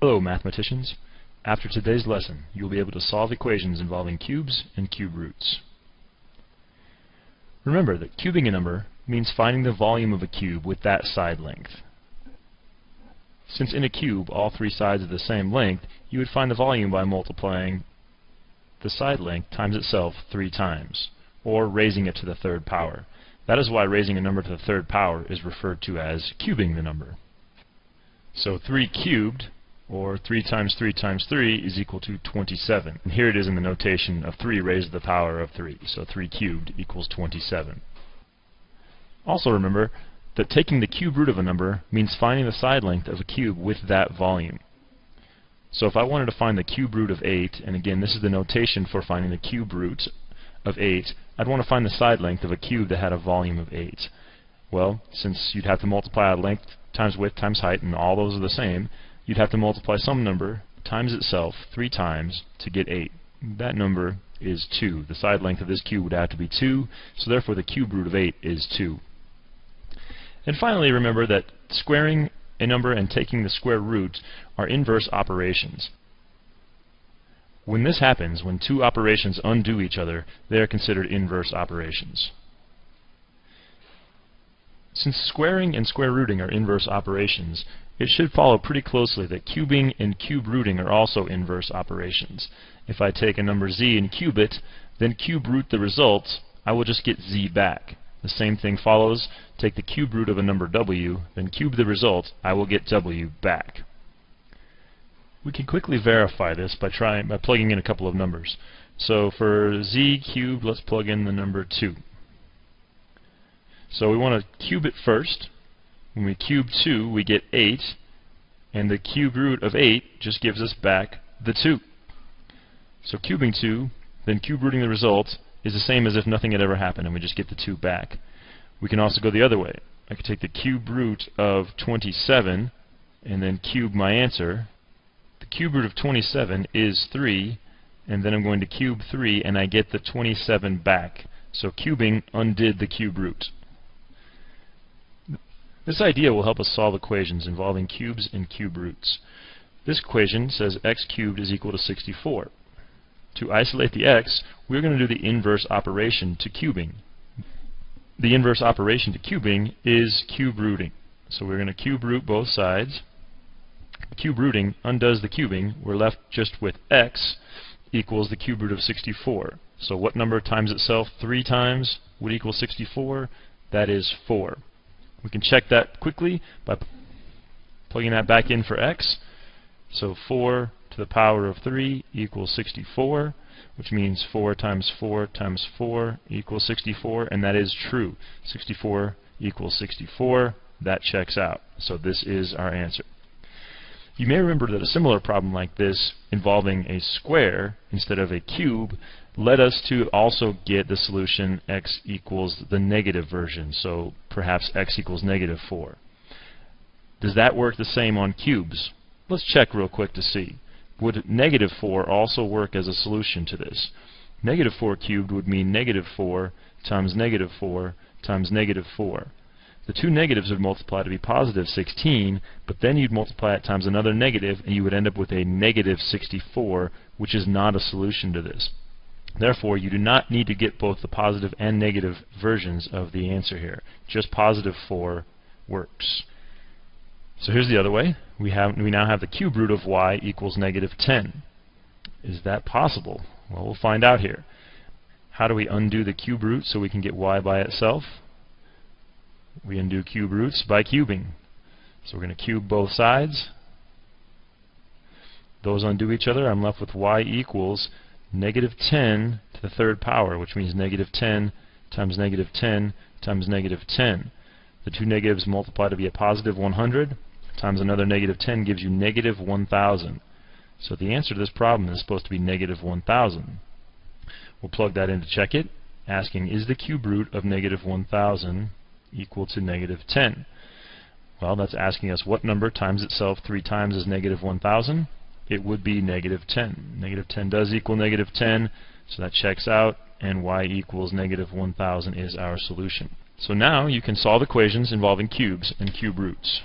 Hello mathematicians. After today's lesson, you will be able to solve equations involving cubes and cube roots. Remember that cubing a number means finding the volume of a cube with that side length. Since in a cube all three sides are the same length, you would find the volume by multiplying the side length times itself three times, or raising it to the third power. That is why raising a number to the third power is referred to as cubing the number. So 3 cubed or 3 times 3 times 3 is equal to 27. And here it is in the notation of 3 raised to the power of 3. So 3 cubed equals 27. Also remember that taking the cube root of a number means finding the side length of a cube with that volume. So if I wanted to find the cube root of 8, and again this is the notation for finding the cube root of 8, I'd want to find the side length of a cube that had a volume of 8. Well, since you'd have to multiply length times width times height, and all those are the same, you'd have to multiply some number times itself three times to get 8. That number is 2. The side length of this cube would have to be 2, so therefore the cube root of 8 is 2. And finally, remember that squaring a number and taking the square root are inverse operations. When this happens, when two operations undo each other, they are considered inverse operations. Since squaring and square rooting are inverse operations, it should follow pretty closely that cubing and cube rooting are also inverse operations. If I take a number z and cube it, then cube root the result, I will just get z back. The same thing follows, take the cube root of a number w, then cube the result, I will get w back. We can quickly verify this by trying by plugging in a couple of numbers. So for z cubed, let's plug in the number 2. So we want to cube it first, when we cube 2, we get 8, and the cube root of 8 just gives us back the 2. So cubing 2, then cube rooting the result, is the same as if nothing had ever happened, and we just get the 2 back. We can also go the other way. I could take the cube root of 27, and then cube my answer. The cube root of 27 is 3, and then I'm going to cube 3, and I get the 27 back. So cubing undid the cube root. This idea will help us solve equations involving cubes and cube roots. This equation says x cubed is equal to 64. To isolate the x, we're going to do the inverse operation to cubing. The inverse operation to cubing is cube rooting. So we're going to cube root both sides. Cube rooting undoes the cubing. We're left just with x equals the cube root of 64. So what number times itself three times would equal 64? That is 4. We can check that quickly by plugging that back in for x. So 4 to the power of 3 equals 64, which means 4 times 4 times 4 equals 64, and that is true. 64 equals 64. That checks out. So this is our answer. You may remember that a similar problem like this involving a square instead of a cube led us to also get the solution x equals the negative version. So perhaps x equals negative 4. Does that work the same on cubes? Let's check real quick to see. Would negative 4 also work as a solution to this? Negative 4 cubed would mean negative 4 times negative 4 times negative 4. The two negatives would multiply to be positive 16, but then you'd multiply it times another negative, and you would end up with a negative 64, which is not a solution to this. Therefore, you do not need to get both the positive and negative versions of the answer here. Just positive 4 works. So here's the other way. We, have, we now have the cube root of y equals negative 10. Is that possible? Well, we'll find out here. How do we undo the cube root so we can get y by itself? We undo cube roots by cubing. So we're going to cube both sides. Those undo each other. I'm left with y equals negative 10 to the third power, which means negative 10 times negative 10 times negative 10. The two negatives multiply to be a positive 100 times another negative 10 gives you negative 1,000. So the answer to this problem is supposed to be negative 1,000. We'll plug that in to check it, asking is the cube root of negative 1,000 equal to negative 10? Well, that's asking us what number times itself three times is negative 1,000? it would be negative 10. Negative 10 does equal negative 10, so that checks out, and y equals negative 1,000 is our solution. So now you can solve equations involving cubes and cube roots.